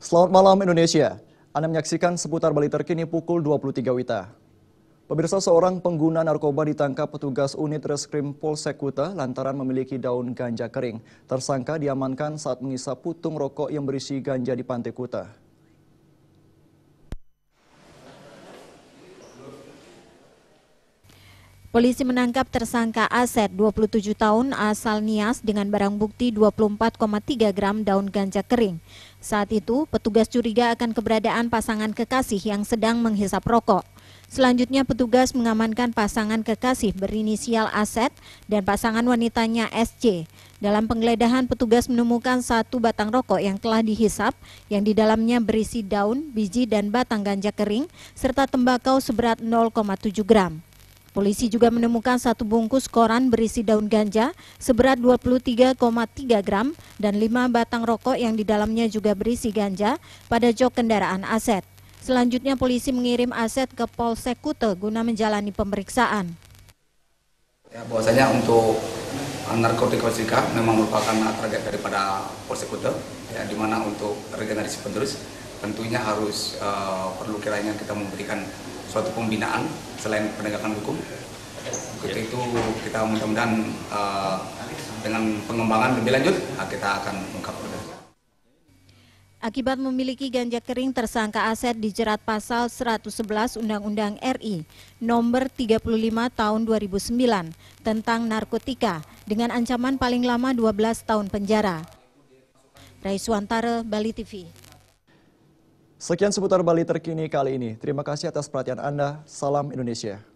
Selamat malam Indonesia. Anda menyaksikan seputar Bali terkini pukul 23 Wita. Pemirsa seorang pengguna narkoba ditangkap petugas unit reskrim Polsek Kuta lantaran memiliki daun ganja kering. Tersangka diamankan saat mengisap putung rokok yang berisi ganja di Pantai Kuta. Polisi menangkap tersangka Aset 27 tahun asal Nias dengan barang bukti 24,3 gram daun ganja kering. Saat itu, petugas curiga akan keberadaan pasangan kekasih yang sedang menghisap rokok. Selanjutnya petugas mengamankan pasangan kekasih berinisial Aset dan pasangan wanitanya SC. Dalam penggeledahan petugas menemukan satu batang rokok yang telah dihisap yang di dalamnya berisi daun, biji dan batang ganja kering serta tembakau seberat 0,7 gram. Polisi juga menemukan satu bungkus koran berisi daun ganja seberat 23,3 gram dan lima batang rokok yang di dalamnya juga berisi ganja pada jok kendaraan aset. Selanjutnya polisi mengirim aset ke Polsek Kute guna menjalani pemeriksaan. Ya, bahwasanya untuk narkotika memang merupakan target daripada Polsek Kute, ya, di mana untuk regenerasi penerus tentunya harus uh, perlu kiranya kita memberikan suatu pembinaan selain penegakan hukum. Untuk itu kita mudah-mudahan uh, dengan pengembangan lebih lanjut uh, kita akan mengungkap Akibat memiliki ganja kering, tersangka Aset dijerat pasal 111 Undang-Undang RI nomor 35 tahun 2009 tentang narkotika dengan ancaman paling lama 12 tahun penjara. Raiswantara, Bali TV. Sekian seputar Bali terkini kali ini. Terima kasih atas perhatian Anda. Salam Indonesia.